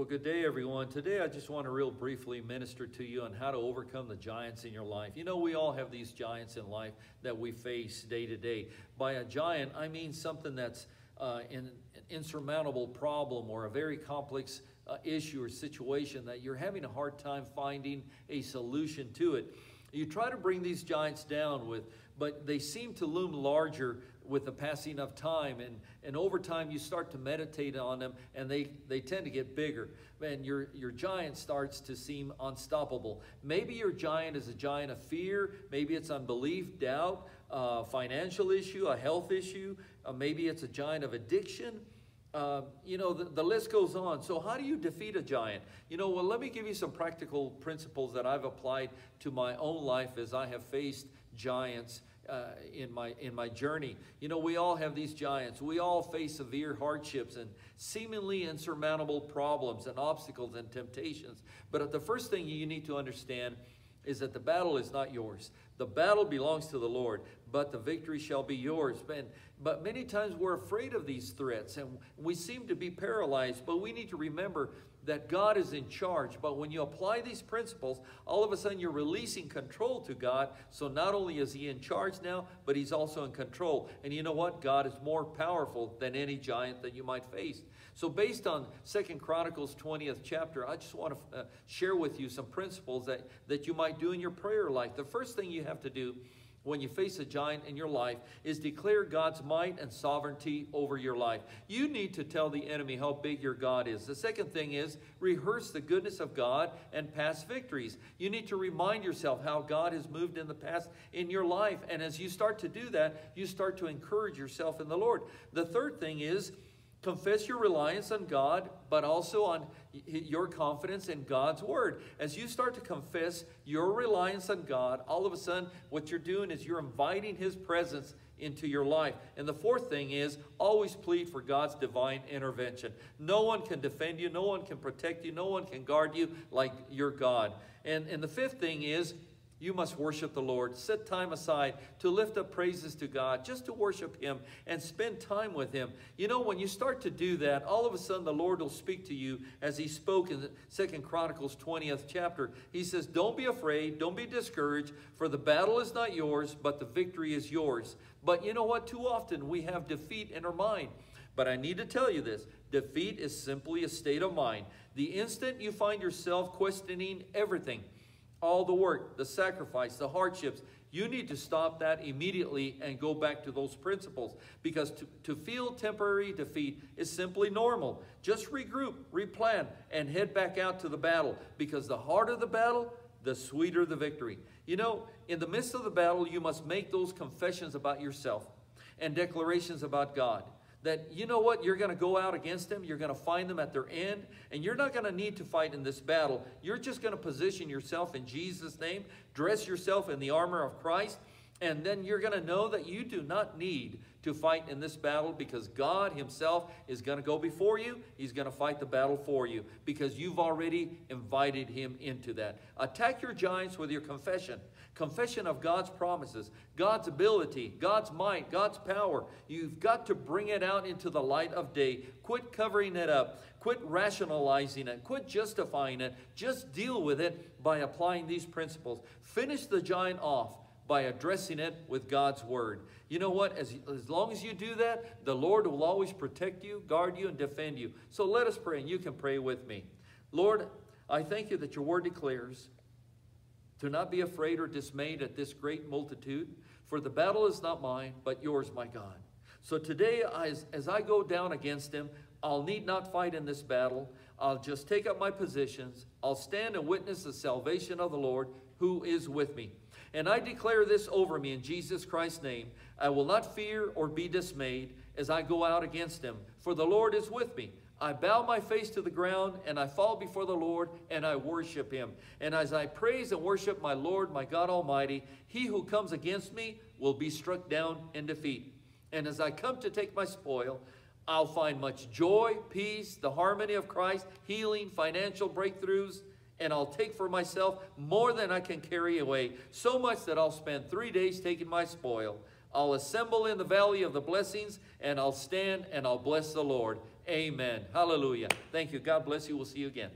Well, good day, everyone. Today, I just want to real briefly minister to you on how to overcome the giants in your life. You know, we all have these giants in life that we face day to day. By a giant, I mean something that's uh, in, an insurmountable problem or a very complex uh, issue or situation that you're having a hard time finding a solution to it. You try to bring these giants down with, but they seem to loom larger with the passing of time. And, and over time, you start to meditate on them, and they, they tend to get bigger. And your, your giant starts to seem unstoppable. Maybe your giant is a giant of fear, maybe it's unbelief, doubt, uh, financial issue, a health issue, uh, maybe it's a giant of addiction. Uh, you know, the, the, list goes on. So, how do you defeat a giant? You know, well, let me give you some practical principles that I've applied to my own life as I have faced giants uh, in my in my journey. You know, we all have these giants. We all face severe hardships and seemingly insurmountable problems and obstacles and temptations. But the first thing you need to understand is that the battle is not yours. The battle belongs to the Lord, but the victory shall be yours. And, but many times we're afraid of these threats and we seem to be paralyzed. But we need to remember that God is in charge. But when you apply these principles, all of a sudden you're releasing control to God. So not only is He in charge now, but He's also in control. And you know what? God is more powerful than any giant that you might face. So based on Second Chronicles 20th chapter, I just want to uh, share with you some principles that, that you might do in your prayer life. The first thing you have to do when you face a giant in your life is declare God's might and sovereignty over your life. You need to tell the enemy how big your God is. The second thing is rehearse the goodness of God and past victories. You need to remind yourself how God has moved in the past in your life. And as you start to do that, you start to encourage yourself in the Lord. The third thing is confess your reliance on God, but also on your confidence in God's word. As you start to confess your reliance on God, all of a sudden what you're doing is you're inviting his presence into your life. And the fourth thing is always plead for God's divine intervention. No one can defend you, no one can protect you, no one can guard you like your God. And, and the fifth thing is you must worship the Lord. Set time aside to lift up praises to God, just to worship Him and spend time with Him. You know, when you start to do that, all of a sudden the Lord will speak to you as He spoke in Second Chronicles 20th chapter. He says, Don't be afraid, don't be discouraged, for the battle is not yours, but the victory is yours. But you know what? Too often we have defeat in our mind. But I need to tell you this defeat is simply a state of mind. The instant you find yourself questioning everything, all the work, the sacrifice, the hardships. You need to stop that immediately and go back to those principles because to, to feel temporary defeat is simply normal. Just regroup, replan, and head back out to the battle because the harder the battle, the sweeter the victory. You know, in the midst of the battle, you must make those confessions about yourself and declarations about God that you know what you're going to go out against them you're going to find them at their end and you're not going to need to fight in this battle. You're just going to position yourself in jesus name dress yourself in the armor of christ and then you're going to know that you do not need to fight in this battle because God Himself is going to go before you. He's going to fight the battle for you because you've already invited Him into that. Attack your giants with your confession confession of God's promises, God's ability, God's might, God's power. You've got to bring it out into the light of day. Quit covering it up. Quit rationalizing it. Quit justifying it. Just deal with it by applying these principles. Finish the giant off by addressing it with God's word. You know what? As, as long as you do that, the Lord will always protect you, guard you, and defend you. So let us pray, and you can pray with me. Lord, I thank you that your word declares to not be afraid or dismayed at this great multitude, for the battle is not mine, but yours, my God. So today, as, as I go down against them, I'll need not fight in this battle. I'll just take up my positions. I'll stand and witness the salvation of the Lord who is with me. And I declare this over me in Jesus Christ's name. I will not fear or be dismayed as I go out against them, for the Lord is with me. I bow my face to the ground and I fall before the Lord and I worship him. And as I praise and worship my Lord, my God Almighty, he who comes against me will be struck down in defeat. And as I come to take my spoil, I'll find much joy, peace, the harmony of Christ, healing, financial breakthroughs, and I'll take for myself more than I can carry away, so much that I'll spend three days taking my spoil. I'll assemble in the valley of the blessings, and I'll stand and I'll bless the Lord. Amen. Hallelujah. Thank you. God bless you. We'll see you again.